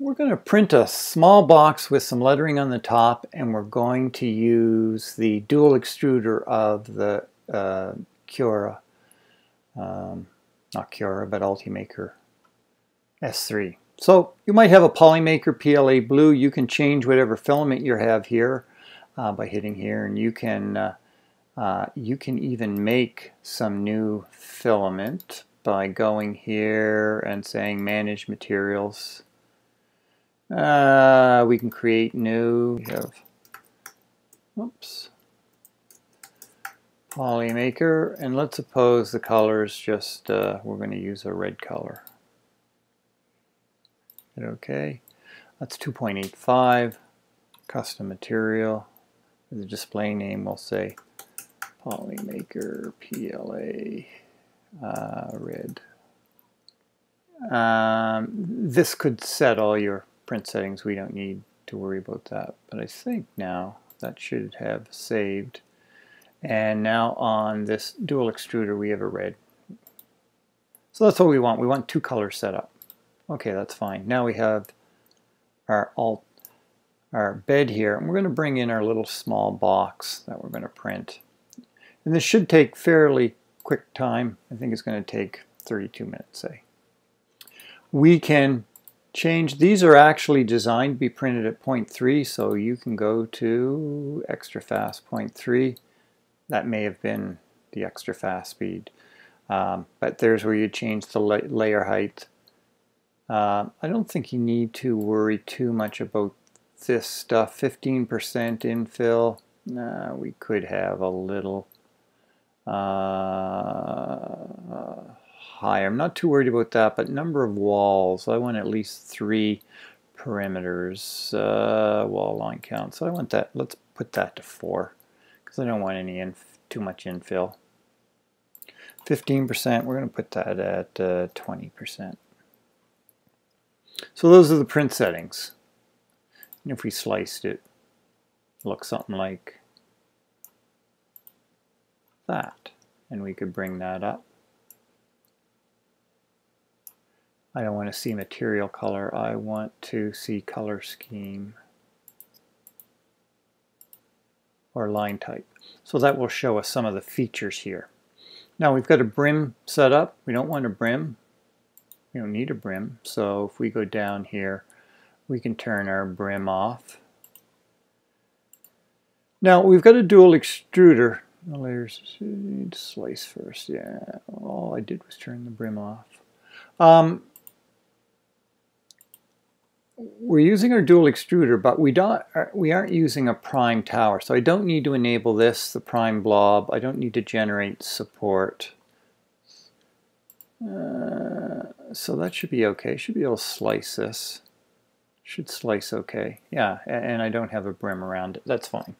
we're going to print a small box with some lettering on the top and we're going to use the dual extruder of the uh, Cura, um, not Cura, but Ultimaker S3. So you might have a Polymaker PLA Blue. You can change whatever filament you have here uh, by hitting here and you can uh, uh, you can even make some new filament by going here and saying manage materials uh, we can create new. We have, oops, Polymaker, and let's suppose the colors just, uh, we're going to use a red color. Hit OK. That's 2.85. Custom material. The display name will say Polymaker PLA uh, red. Um, this could set all your print settings, we don't need to worry about that. But I think now that should have saved. And now on this dual extruder, we have a red. So that's what we want. We want two colors set up. Okay, that's fine. Now we have our alt, our bed here, and we're going to bring in our little small box that we're going to print. And this should take fairly quick time. I think it's going to take 32 minutes, say. We can change. These are actually designed to be printed at 0.3, so you can go to extra fast 0.3. That may have been the extra fast speed. Um, but there's where you change the la layer height. Uh, I don't think you need to worry too much about this stuff. 15% infill. Nah, we could have a little uh, higher. I'm not too worried about that, but number of walls, I want at least three perimeters uh, wall line count. So I want that, let's put that to four because I don't want any in, too much infill. 15%, we're going to put that at 20%. Uh, so those are the print settings. And if we sliced it, it looks something like that. And we could bring that up. I don't want to see material color, I want to see color scheme or line type. So that will show us some of the features here. Now we've got a brim set up. We don't want a brim. We don't need a brim. So if we go down here, we can turn our brim off. Now we've got a dual extruder. The layers slice first. Yeah, all I did was turn the brim off. Um, we're using our dual extruder, but we don't uh, we aren't using a prime tower. So I don't need to enable this, the prime blob. I don't need to generate support. Uh, so that should be okay. Should be able to slice this. Should slice okay. Yeah, and I don't have a brim around it. That's fine.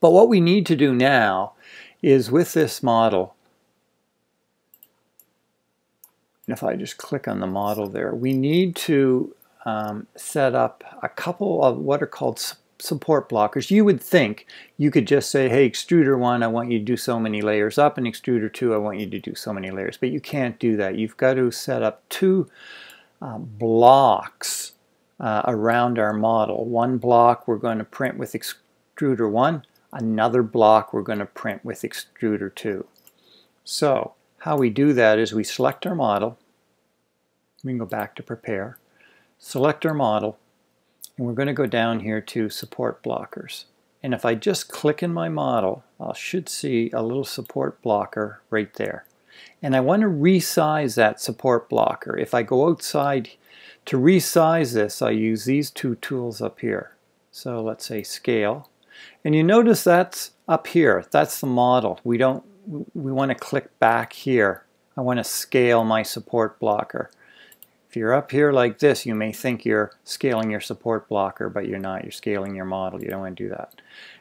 But what we need to do now is with this model, and if I just click on the model there, we need to um, set up a couple of what are called support blockers. You would think you could just say, hey, extruder 1, I want you to do so many layers up, and extruder 2, I want you to do so many layers. But you can't do that. You've got to set up two uh, blocks uh, around our model. One block we're going to print with extruder 1, another block we're going to print with extruder 2. So how we do that is we select our model. We can go back to prepare select our model, and we're going to go down here to support blockers. And if I just click in my model, I should see a little support blocker right there. And I want to resize that support blocker. If I go outside to resize this, I use these two tools up here. So let's say scale. And you notice that's up here. That's the model. We don't we want to click back here. I want to scale my support blocker. If you're up here like this, you may think you're scaling your support blocker, but you're not. You're scaling your model. You don't want to do that.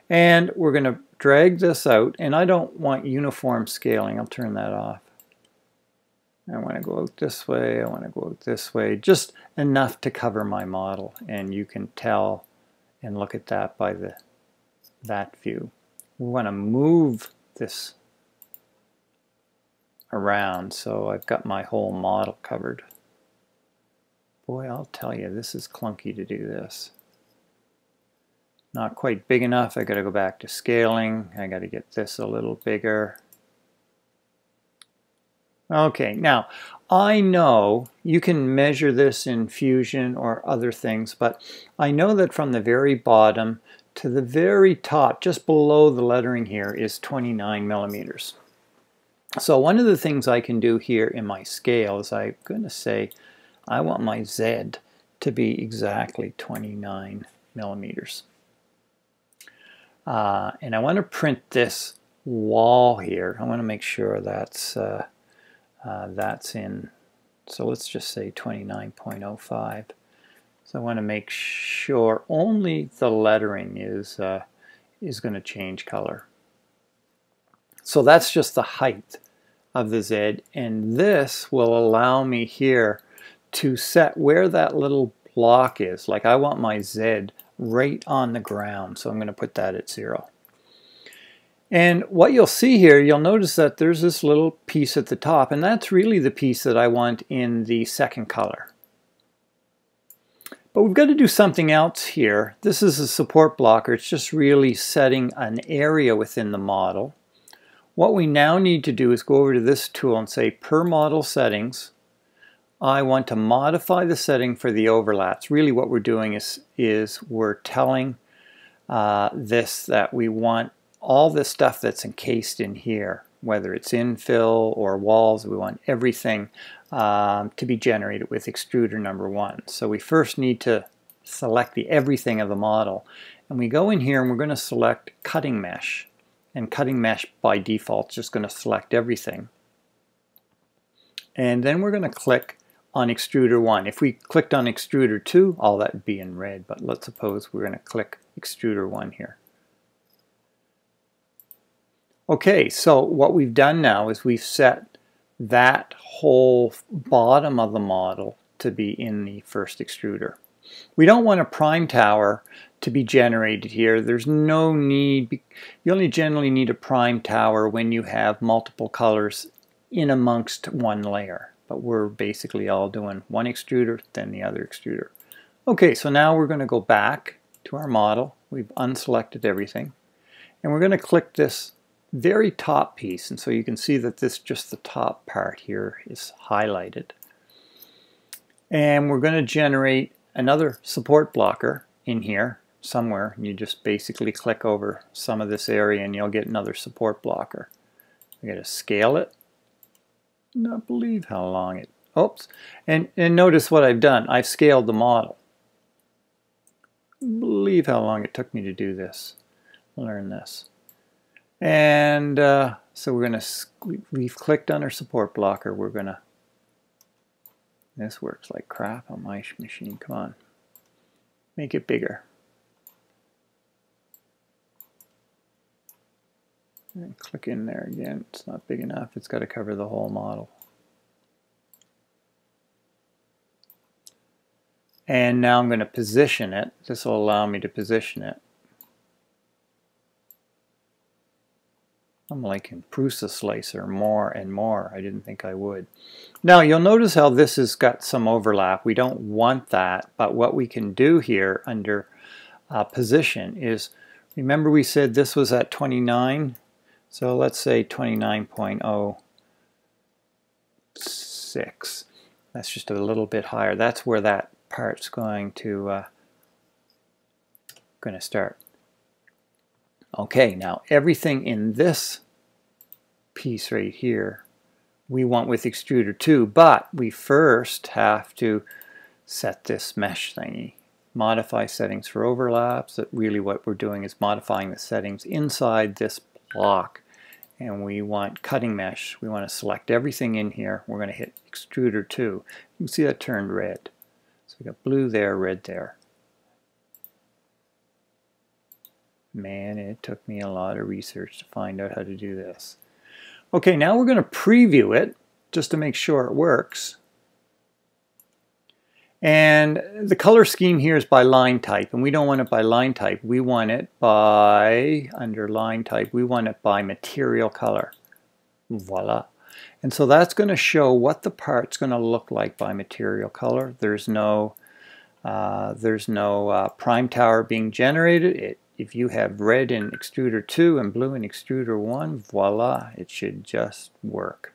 And we're going to drag this out, and I don't want uniform scaling. I'll turn that off. I want to go out this way, I want to go out this way, just enough to cover my model. And you can tell and look at that by the that view. We want to move this around so I've got my whole model covered Boy, I'll tell you, this is clunky to do this. Not quite big enough. I got to go back to scaling. I got to get this a little bigger. Okay, now I know you can measure this in Fusion or other things, but I know that from the very bottom to the very top, just below the lettering here, is 29 millimeters. So one of the things I can do here in my scale is I'm going to say I want my Z to be exactly 29 millimeters. Uh, and I want to print this wall here. I want to make sure that's uh, uh, that's in, so let's just say 29.05. So I want to make sure only the lettering is, uh, is going to change color. So that's just the height of the Z, and this will allow me here to set where that little block is. Like I want my Z right on the ground, so I'm going to put that at zero. And what you'll see here, you'll notice that there's this little piece at the top, and that's really the piece that I want in the second color. But we've got to do something else here. This is a support blocker. It's just really setting an area within the model. What we now need to do is go over to this tool and say per model settings, I want to modify the setting for the overlaps. Really what we're doing is, is we're telling uh, this that we want all the stuff that's encased in here, whether it's infill or walls, we want everything um, to be generated with extruder number one. So we first need to select the everything of the model. And we go in here and we're going to select cutting mesh. And cutting mesh by default is just going to select everything. And then we're going to click on extruder 1. If we clicked on extruder 2, all that would be in red, but let's suppose we're going to click extruder 1 here. Okay, so what we've done now is we've set that whole bottom of the model to be in the first extruder. We don't want a prime tower to be generated here. There's no need, you only generally need a prime tower when you have multiple colors in amongst one layer. But we're basically all doing one extruder, then the other extruder. Okay, so now we're going to go back to our model. We've unselected everything. And we're going to click this very top piece and so you can see that this just the top part here is highlighted and we're going to generate another support blocker in here somewhere And you just basically click over some of this area and you'll get another support blocker I got to scale it not believe how long it oops and and notice what I've done I've scaled the model believe how long it took me to do this learn this and uh, so we're going to, we've clicked on our support blocker. We're going to, this works like crap on my machine. Come on. Make it bigger. And click in there again. It's not big enough. It's got to cover the whole model. And now I'm going to position it. This will allow me to position it. I'm liking Prusa Slicer more and more. I didn't think I would. Now you'll notice how this has got some overlap. We don't want that, but what we can do here under uh, position is, remember we said this was at 29? So let's say 29.06. That's just a little bit higher. That's where that part's going to uh, going to start. Okay, now everything in this piece right here we want with extruder 2, but we first have to set this mesh thingy. Modify settings for overlaps. That really what we're doing is modifying the settings inside this block. And we want cutting mesh. We want to select everything in here. We're going to hit extruder 2. You can see that turned red. So we got blue there, red there. Man, it took me a lot of research to find out how to do this. Okay, now we're going to preview it just to make sure it works. And the color scheme here is by line type, and we don't want it by line type. We want it by, under line type, we want it by material color. Voila. And so that's going to show what the part's going to look like by material color. There's no uh, there's no uh, prime tower being generated. It, if you have red in extruder 2 and blue in extruder 1, voila, it should just work.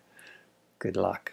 Good luck.